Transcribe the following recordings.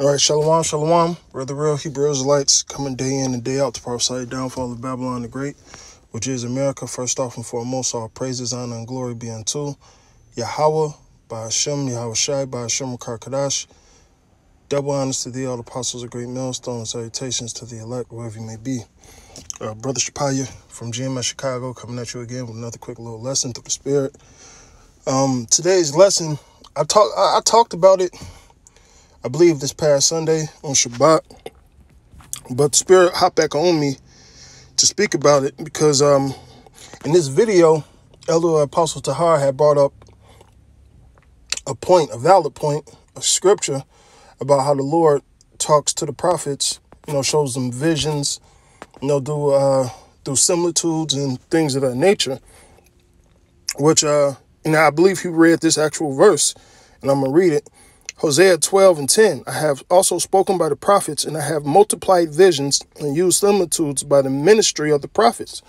All right, Shalom, Shalom. The real Hebrew Israelites coming day in and day out to prophesy the downfall of Babylon the Great, which is America. First off and foremost, all praises, honor, and glory be unto Yahweh, by Hashem, Yahweh Shai, by Hashem, Kadash. Double honors to thee, all apostles of Great Millstone, salutations to the elect, wherever you may be. Uh, Brother Shapatyah from GMS Chicago coming at you again with another quick little lesson through the Spirit. Um, today's lesson, I, talk, I, I talked about it I believe this past Sunday on Shabbat. But the Spirit hopped back on me to speak about it because um, in this video, Elder Apostle Tahar had brought up a point, a valid point, a scripture about how the Lord talks to the prophets, you know, shows them visions, you know, do uh do similitudes and things of that nature. Which uh and I believe he read this actual verse, and I'm gonna read it. Hosea 12 and 10. I have also spoken by the prophets, and I have multiplied visions and used similitudes by the ministry of the prophets.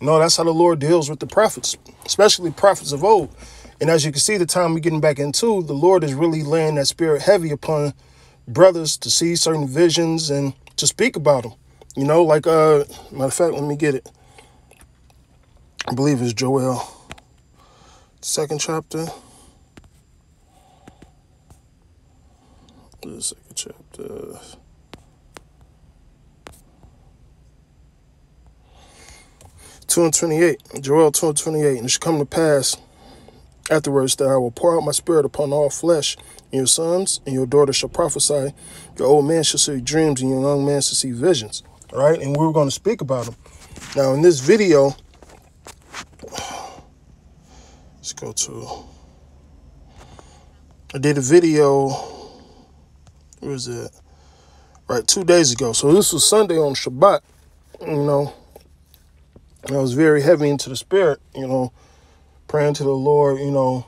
You know, that's how the Lord deals with the prophets, especially prophets of old. And as you can see, the time we're getting back into, the Lord is really laying that spirit heavy upon brothers to see certain visions and to speak about them. You know, like, uh, matter of fact, let me get it. I believe it's Joel, second chapter. The second chapter. Two and twenty-eight. Joel two and twenty-eight. And it shall come to pass afterwards that I will pour out my spirit upon all flesh, and your sons and your daughters shall prophesy. Your old man shall see dreams, and your young man shall see visions. All right, and we are going to speak about them. Now, in this video, let's go to. I did a video where is it? Right, two days ago. So this was Sunday on Shabbat. You know, I was very heavy into the spirit. You know, praying to the Lord. You know,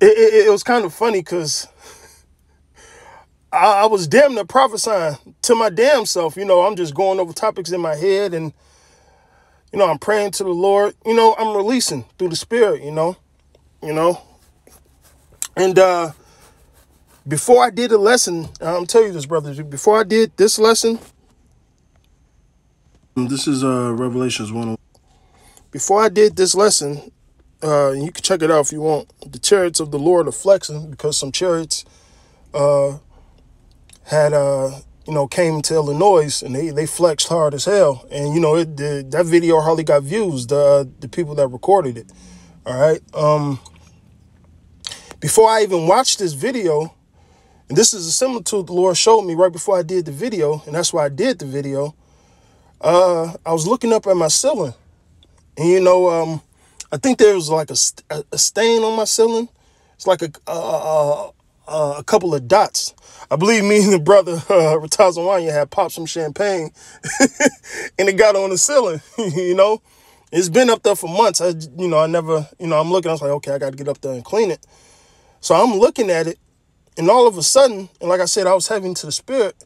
it it, it was kind of funny because. I, I was damn near prophesying to my damn self. You know, I'm just going over topics in my head and, you know, I'm praying to the Lord. You know, I'm releasing through the Spirit, you know, you know. And uh before I did the lesson, I'm telling you this, brothers. Before I did this lesson, this is uh Revelations one. Before I did this lesson, uh, you can check it out if you want. The chariots of the Lord are flexing because some chariots uh had uh you know came to Illinois and they they flexed hard as hell. And you know it the, that video hardly got views. The the people that recorded it. All right. Um. Before I even watched this video, and this is a similitude the Lord showed me right before I did the video, and that's why I did the video. Uh, I was looking up at my ceiling, and you know, um, I think there was like a, a stain on my ceiling. It's like a, a couple of dots. I believe me and the brother uh, Ratazawanya had popped some champagne, and it got on the ceiling. you know, it's been up there for months. I, you know, I never, you know, I'm looking. I was like, okay, I got to get up there and clean it. So I'm looking at it, and all of a sudden, and like I said, I was having to the spirit,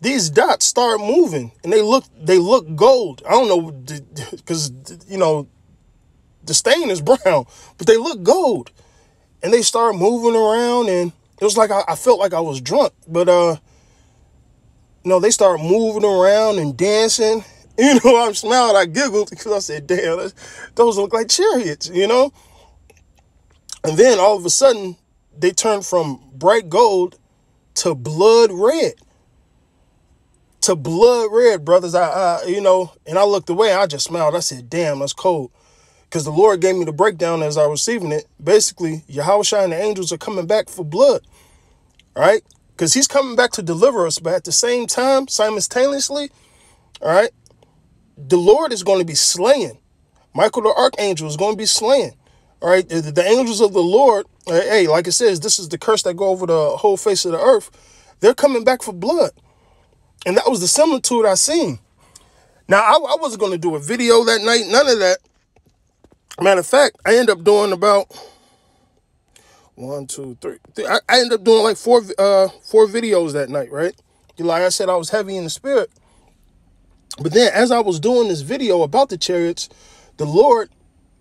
these dots start moving and they look they look gold. I don't know because you know the stain is brown, but they look gold. And they start moving around and it was like I, I felt like I was drunk, but uh you know, they start moving around and dancing. You know, I smiled, I giggled because I said, damn, those look like chariots, you know? And then all of a sudden, they turned from bright gold to blood red. To blood red, brothers. I, I you know, and I looked away. I just smiled. I said, "Damn, that's cold." Because the Lord gave me the breakdown as I was receiving it. Basically, Yahweh and the angels are coming back for blood. right? Because he's coming back to deliver us, but at the same time, simultaneously, all right, the Lord is going to be slaying. Michael the archangel is going to be slaying. All right, the, the angels of the Lord, hey, like it says, this is the curse that go over the whole face of the earth. They're coming back for blood. And that was the similitude I seen. Now, I, I wasn't going to do a video that night, none of that. Matter of fact, I end up doing about one, two, three. I, I ended up doing like four, uh, four videos that night, right? Like I said, I was heavy in the spirit. But then as I was doing this video about the chariots, the Lord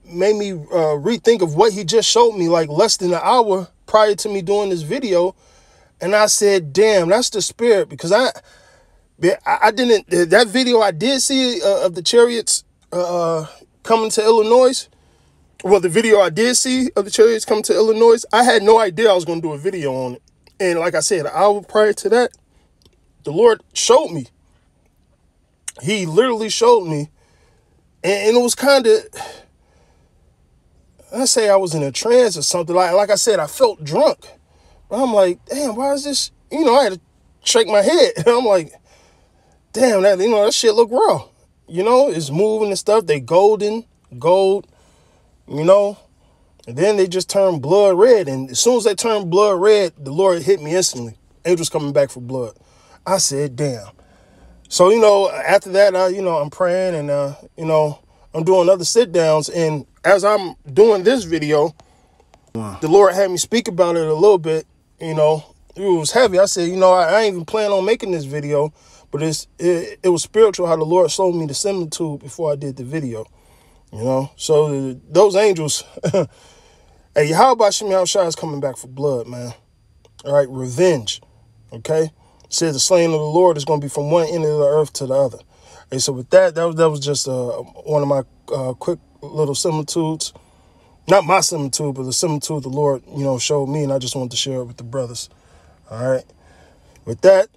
made me uh, rethink of what he just showed me like less than an hour prior to me doing this video. And I said, damn, that's the spirit because I, I didn't, that video I did see uh, of the chariots uh, coming to Illinois, well, the video I did see of the chariots coming to Illinois, I had no idea I was going to do a video on it. And like I said, an hour prior to that, the Lord showed me. He literally showed me. And, and it was kind of, I say I was in a trance or something. Like, like I said, I felt drunk. I'm like, damn, why is this? You know, I had to shake my head. I'm like, damn, that you know, that shit look raw. You know, it's moving and stuff. They golden, gold, you know. And then they just turn blood red. And as soon as they turn blood red, the Lord hit me instantly. Angels coming back for blood. I said, damn. So, you know, after that, I, you know, I'm praying and, uh, you know, I'm doing other sit downs. And as I'm doing this video, wow. the Lord had me speak about it a little bit. You know, it was heavy. I said, you know, I, I ain't even plan on making this video, but it's it, it was spiritual how the Lord showed me the similitude before I did the video. You know, so those angels, hey, how about Shemi Shai is coming back for blood, man? All right, revenge. Okay, says the slaying of the Lord is going to be from one end of the earth to the other. And so with that, that was that was just uh, one of my uh, quick little similitudes. Not my similitude, but the similitude the Lord, you know, showed me, and I just wanted to share it with the brothers. All right. With that,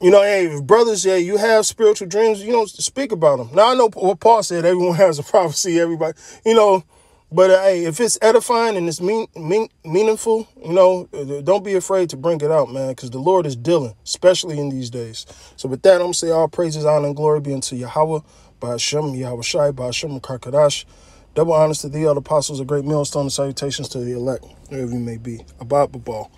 you know, hey, brothers, yeah, you have spiritual dreams, you know, speak about them. Now, I know what Paul said, everyone has a prophecy, everybody, you know, but uh, hey, if it's edifying and it's mean, mean, meaningful, you know, uh, don't be afraid to bring it out, man, because the Lord is dealing, especially in these days. So with that, I'm going to say all praises, honor, and glory be unto Yahweh, by Hashem, Yahweh Shai, by Hashem, Karkadash. Double honors to the other apostles, a great millstone, salutations to the elect, wherever you may be. Abba Babal.